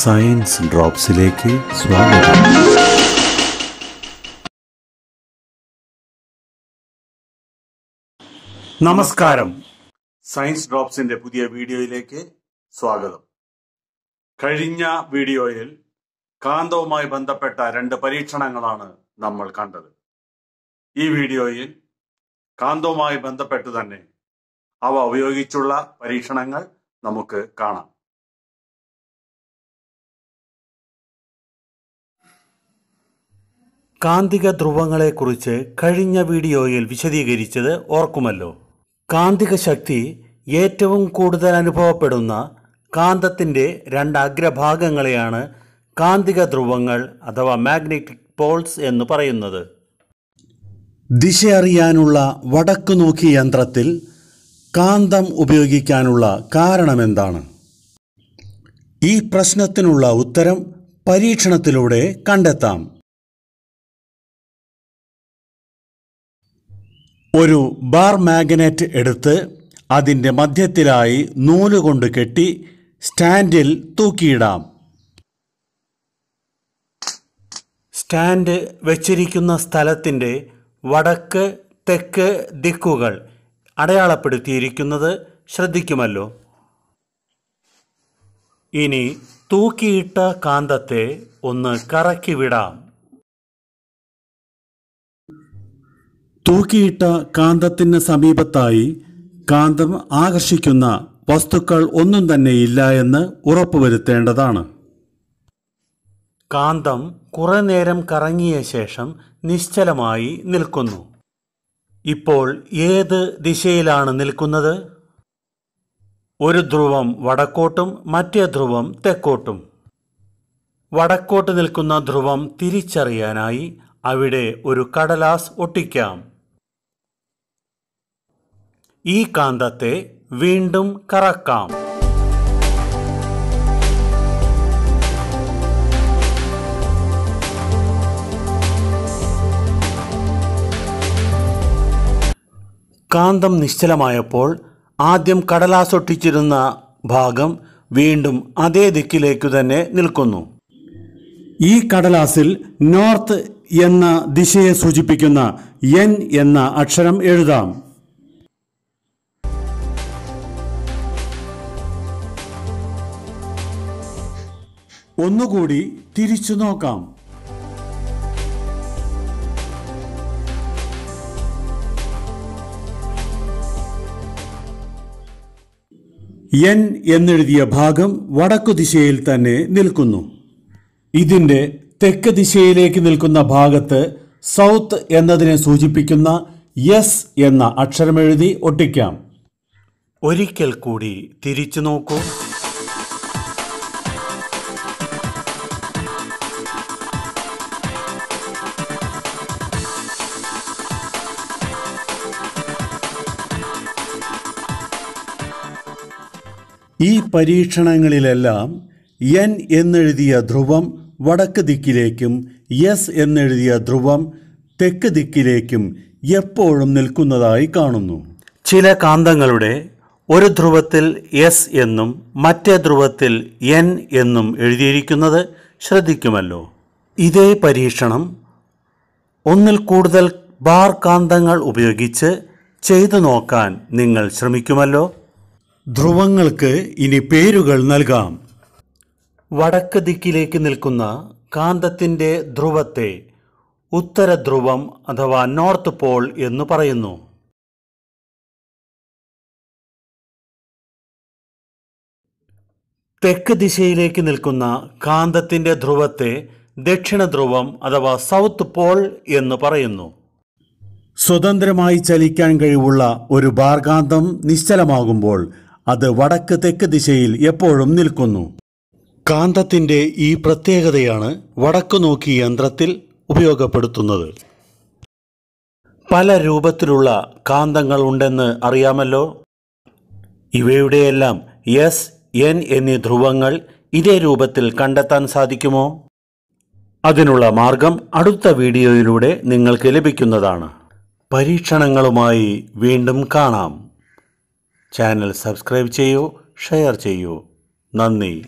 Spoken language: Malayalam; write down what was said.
സയൻസ് ഡ്രോപ്സിലേക്ക് സ്വാഗതം. നമസ്കാരം. സയൻസ് ഡ്രോപ്സിന്റെ പുതിയ വീഡിയോയിലേക്ക് സ്വാഗതം. കഴിഞ്ഞ വീഡിയോയിൽ കാന്തവുമായി ബന്ധപ്പെട്ട രണ്ട് പരീക്ഷണങ്ങളാണ് നമ്മൾ കണ്ടത്. ഈ വീഡിയോയിൽ കാന്തവുമായി ബന്ധപ്പെട്ട് തന്നെ അവ ഉപയോഗിച്ചുള്ള പരീക്ഷണങ്ങൾ നമുക്ക് കാണാം. കാന്തിക ധ്രുവങ്ങളെക്കുറിച്ച് കഴിഞ്ഞ വീഡിയോയിൽ വിശദീകരിച്ചത് ഓർക്കുമല്ലോ. കാന്തിക ശക്തി ഏറ്റവും കൂടുതൽ അനുഭവപ്പെടുന്ന കാന്തത്തിന്റെ രണ്ട് അഗ്രഭാഗങ്ങളെയാണ് കാന്തിക ധ്രുവങ്ങൾ അഥവാ മാഗ്നറ്റിക് പോൾസ് എന്ന് പറയുന്നത്. ദിശ അറിയാനുള്ള വടക്കു നോക്കി യന്ത്രത്തിൽ കാന്തം ഉപയോഗിക്കാനുള്ള കാരണമെന്താണ്? ഈ പ്രശ്നത്തിനുള്ള ഉത്തരം പരീക്ഷണത്തിലൂടെ കണ്ടെത്താം. ഒരു ബാർ മാഗ്നറ്റ് എടുത്ത് അതിന്റെ മധ്യത്തിലായി നൂലുകൊണ്ട് കെട്ടി സ്റ്റാൻഡിൽ തൂക്കിയിടാം. സ്റ്റാൻഡ് വെച്ചിരിക്കുന്ന സ്ഥലത്തിന്റെ വടക്ക് തെക്ക് ദിക്കുകൾ അടയാളപ്പെടുത്തിയിരിക്കുന്നത് ശ്രദ്ധിക്കുമല്ലോ. ഇനി തൂക്കിയിട്ട കാന്തത്തെ ഒന്ന് കറക്കി വിടാം തൂക്കിയിട്ട കാന്തത്തിന് സമീപത്തായി കാന്തം ആകർഷിക്കുന്ന വസ്തുക്കൾ ഒന്നും തന്നെ ഇല്ല എന്ന് ഉറപ്പുവരുത്തേണ്ടതാണ്. കാന്തം കുറേ നേരം കറങ്ങിയ ശേഷം നിശ്ചലമായി നിൽക്കുന്നു. ഇപ്പോൾ ഏത് ദിശയിലാണ് നിൽക്കുന്നത്? ഒരു ധ്രുവം വടക്കോട്ടും മറ്റേ ധ്രുവം തെക്കോട്ടും. വടക്കോട്ട് നിൽക്കുന്ന ധ്രുവം തിരിച്ചറിയാനായി അവിടെ ഒരു കടലാസ് ഒട്ടിക്കാം. ഈ കാന്തത്തെ വീണ്ടും കറക്കാം. കാന്തം നിശ്ചലമായപ്പോൾ ആദ്യം കടലാസൊട്ടിച്ചിരുന്ന ഭാഗം വീണ്ടും അതേ ദിക്കിലേക്കു തന്നെ നിൽക്കുന്നു. ഈ കടലാസിൽ നോർത്ത് എന്ന ദിശയെ സൂചിപ്പിക്കുന്ന എൻ എന്ന അക്ഷരം എഴുതാം. ഒന്നുകൂടി തിരിച്ചു നോക്കാം. എൻ എന്നെഴുതിയ ഭാഗം വടക്കു ദിശയിൽ തന്നെ നിൽക്കുന്നു. ഇതിന്റെ തെക്ക് ദിശയിലേക്ക് നിൽക്കുന്ന ഭാഗത്ത് സൗത്ത് എന്നതിനെ സൂചിപ്പിക്കുന്ന യെസ് എന്ന അക്ഷരമെഴുതി ഒട്ടിക്കാം. ഒരിക്കൽ കൂടി തിരിച്ചു നോക്കൂ. ഈ പരീക്ഷണങ്ങളിലെല്ലാം എൻ എന്നെഴുതിയ ധ്രുവം വടക്ക് ദിക്കിലേക്കും എസ് എന്നെഴുതിയ ധ്രുവം തെക്ക് ദിക്കിലേക്കും എപ്പോഴും നിൽക്കുന്നതായി കാണുന്നു. ചില കാന്തങ്ങളുടെ ഒരു ധ്രുവത്തിൽ എസ് എന്നും മറ്റേ ധ്രുവത്തിൽ എൻ എന്നും എഴുതിയിരിക്കുന്നത് ശ്രദ്ധിക്കുമല്ലോ. ഇതേ പരീക്ഷണം ഒന്നിൽ കൂടുതൽ ബാർ കാന്തങ്ങൾ ഉപയോഗിച്ച് ചെയ്തു നോക്കാൻ നിങ്ങൾ ശ്രമിക്കുമല്ലോ. ധ്രുവങ്ങൾക്ക് ഇനി പേരുകൾ നൽകാം. വടക്ക് ദിക്കിലേക്ക് നിൽക്കുന്ന കാന്തത്തിന്റെ ധ്രുവത്തെ ഉത്തര ധ്രുവം അഥവാ നോർത്ത് പോൾ എന്ന് പറയുന്നു. തെക്ക് ദിശയിലേക്ക് നിൽക്കുന്ന കാന്തത്തിന്റെ ധ്രുവത്തെ ദക്ഷിണധ്രുവം അഥവാ സൗത്ത് പോൾ എന്ന് പറയുന്നു. സ്വതന്ത്രമായി ചലിക്കാൻ കഴിവുള്ള ഒരു ബാർകാന്തം നിശ്ചലമാകുമ്പോൾ അത് വടക്ക് തെക്ക് ദിശയിൽ എപ്പോഴും നിൽക്കുന്നു. കാന്തത്തിന്റെ ഈ പ്രത്യേകതയാണ് വടക്കു നോക്കി യന്ത്രത്തിൽ ഉപയോഗപ്പെടുത്തുന്നത്. പല രൂപത്തിലുള്ള കാന്തങ്ങൾ ഉണ്ടെന്ന് അറിയാമല്ലോ? ഇവയുടെയെല്ലാം എസ് എൻ എന്നീ ധ്രുവങ്ങൾ ഇതേ രൂപത്തിൽ കണ്ടെത്താൻ സാധിക്കുമോ? അതിനുള്ള മാർഗം അടുത്ത വീഡിയോയിലൂടെ നിങ്ങൾക്ക് ലഭിക്കുന്നതാണ്. പരീക്ഷണങ്ങളുമായി വീണ്ടും കാണാം. ചാനൽ സബ്സ്ക്രൈബ് ചെയ്യൂ ഷെയർ ചെയ്യൂ. നന്ദി.